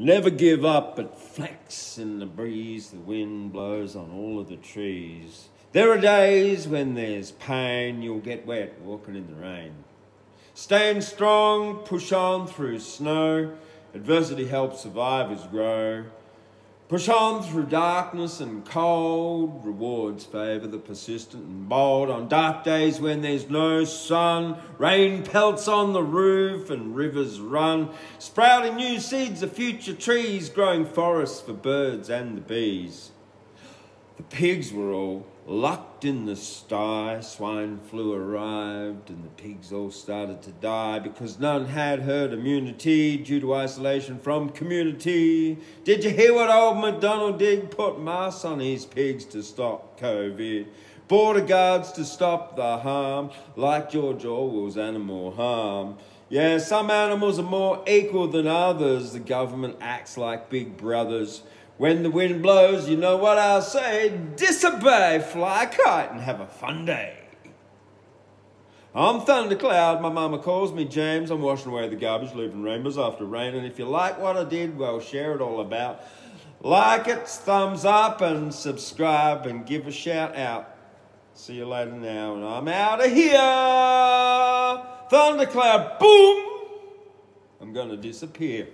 Never give up, but flex in the breeze. The wind blows on all of the trees. There are days when there's pain, you'll get wet walking in the rain. Stand strong, push on through snow. Adversity helps survivors grow. Push on through darkness and cold. Rewards favour the persistent and bold. On dark days when there's no sun, rain pelts on the roof and rivers run, sprouting new seeds of future trees, growing forests for birds and the bees. The pigs were all locked in the sty. Swine flu arrived, and the pigs all started to die because none had herd immunity due to isolation from community. Did you hear what old MacDonald did? Put masks on his pigs to stop COVID. Border guards to stop the harm, like George Orwell's animal farm. Yeah, some animals are more equal than others. The government acts like big brothers. When the wind blows, you know what I'll say disobey, fly a kite, and have a fun day. I'm Thundercloud. My mama calls me James. I'm washing away the garbage, leaving rainbows after rain. And if you like what I did, well, share it all about. Like it, thumbs up, and subscribe, and give a shout out. See you later now, and I'm out of here. Thundercloud, boom! I'm gonna disappear.